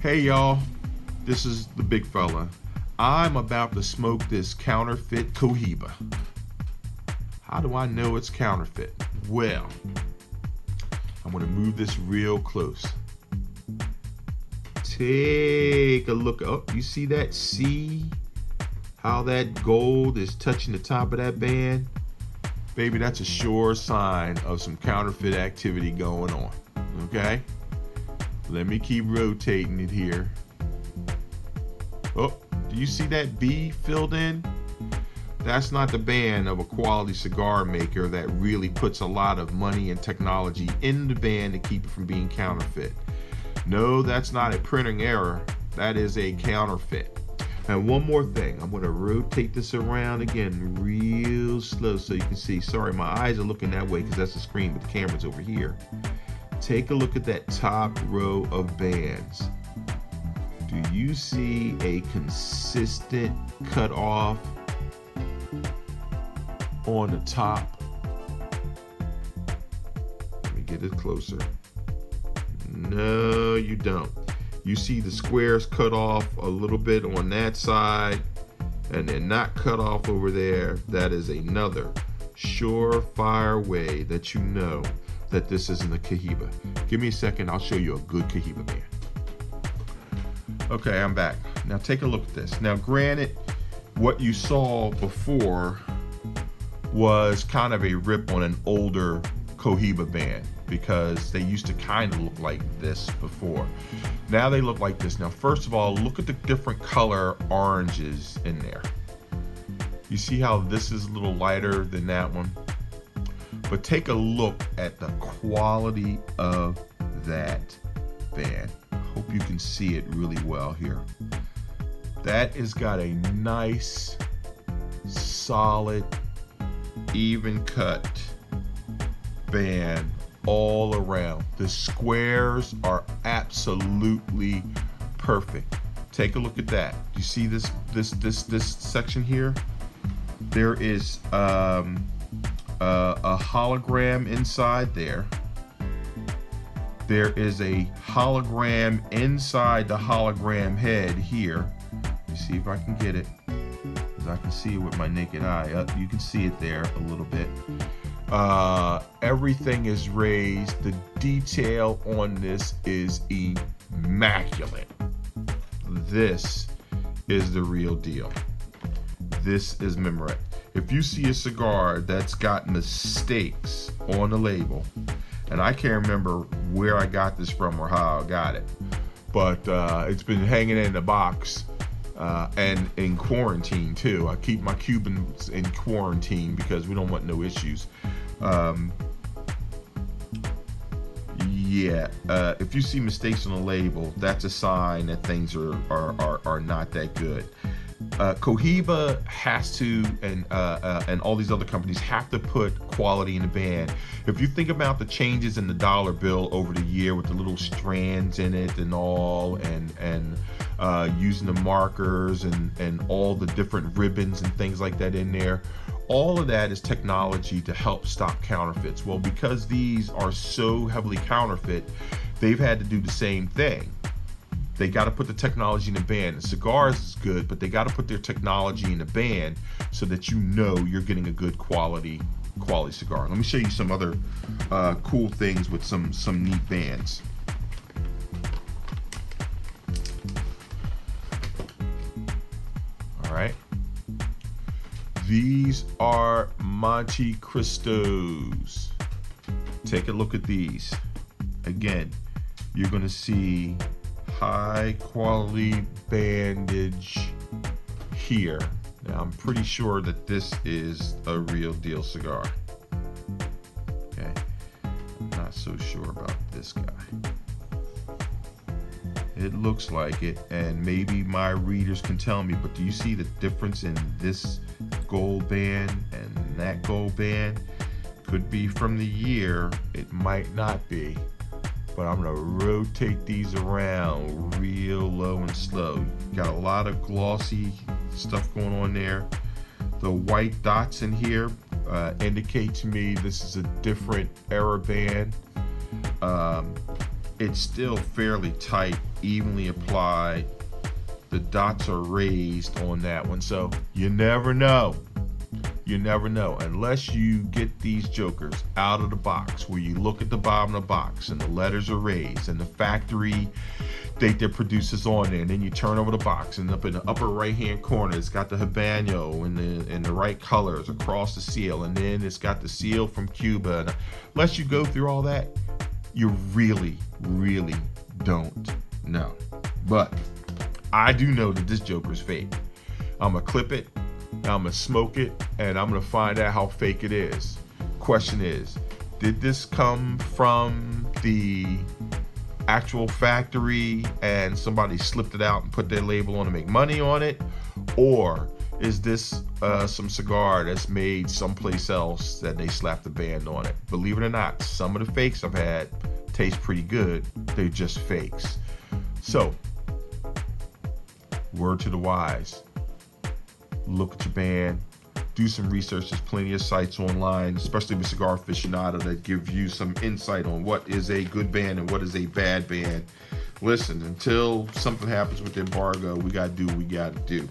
Hey y'all, this is the big fella. I'm about to smoke this counterfeit Cohiba. How do I know it's counterfeit? Well, I'm gonna move this real close. Take a look. Oh, you see that C? How that gold is touching the top of that band? Baby, that's a sure sign of some counterfeit activity going on. Okay? Let me keep rotating it here. Oh, do you see that B filled in? That's not the band of a quality cigar maker that really puts a lot of money and technology in the band to keep it from being counterfeit. No, that's not a printing error. That is a counterfeit. And one more thing, I'm gonna rotate this around again real slow so you can see. Sorry, my eyes are looking that way because that's the screen, but the camera's over here. Take a look at that top row of bands. Do you see a consistent cut off on the top? Let me get it closer. No, you don't. You see the squares cut off a little bit on that side and then not cut off over there. That is another surefire way that you know that this isn't a Cohiba. Give me a second, I'll show you a good Cohiba band. Okay, I'm back. Now take a look at this. Now granted, what you saw before was kind of a rip on an older Cohiba band because they used to kind of look like this before. Now they look like this. Now, first of all, look at the different color oranges in there. You see how this is a little lighter than that one? But take a look at the quality of that band. Hope you can see it really well here. That has got a nice, solid, even cut band all around. The squares are absolutely perfect. Take a look at that. You see this this this this section here? There is um, uh, a hologram inside there. There is a hologram inside the hologram head here. Let me see if I can get it. Because I can see it with my naked eye. Up, you can see it there a little bit. Uh, everything is raised. The detail on this is immaculate. This is the real deal. This is Memoret. If you see a cigar that's got mistakes on the label, and I can't remember where I got this from or how I got it, but uh, it's been hanging in the box uh, and in quarantine too. I keep my Cubans in quarantine because we don't want no issues. Um, yeah, uh, if you see mistakes on the label, that's a sign that things are are, are, are not that good. Uh, Cohiba has to, and uh, uh, and all these other companies have to put quality in the band. If you think about the changes in the dollar bill over the year with the little strands in it and all, and and uh, using the markers and and all the different ribbons and things like that in there, all of that is technology to help stop counterfeits. Well, because these are so heavily counterfeit, they've had to do the same thing. They got to put the technology in the band. The cigars is good, but they got to put their technology in the band so that you know you're getting a good quality quality cigar. Let me show you some other uh, cool things with some some neat bands. All right. These are Montecristos. Take a look at these. Again, you're going to see high quality bandage here. Now, I'm pretty sure that this is a real deal cigar. Okay. I'm not so sure about this guy. It looks like it, and maybe my readers can tell me, but do you see the difference in this gold band and that gold band could be from the year it might not be but I'm gonna rotate these around real low and slow got a lot of glossy stuff going on there the white dots in here uh, indicate to me this is a different era band um, it's still fairly tight, evenly applied. The dots are raised on that one. So you never know. You never know unless you get these jokers out of the box where you look at the bottom of the box and the letters are raised and the factory date that produces on there and then you turn over the box and up in the upper right hand corner it's got the Habano in the in the right colors across the seal and then it's got the seal from Cuba. And unless you go through all that you really really don't know. But I do know that this Joker's fake. I'm gonna clip it I'm gonna smoke it and I'm gonna find out how fake it is. Question is, did this come from the actual factory and somebody slipped it out and put their label on to make money on it? Or is this uh, some cigar that's made someplace else that they slapped the band on it? Believe it or not, some of the fakes I've had taste pretty good. They're just fakes. So, word to the wise look at your band, do some research. There's plenty of sites online, especially with Cigar Aficionado, that give you some insight on what is a good band and what is a bad band. Listen, until something happens with the embargo, we got to do what we got to do.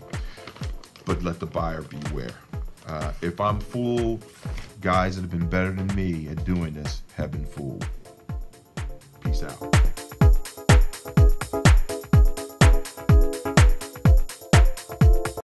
But let the buyer beware. Uh, if I'm fooled, guys that have been better than me at doing this have been fooled. Peace out.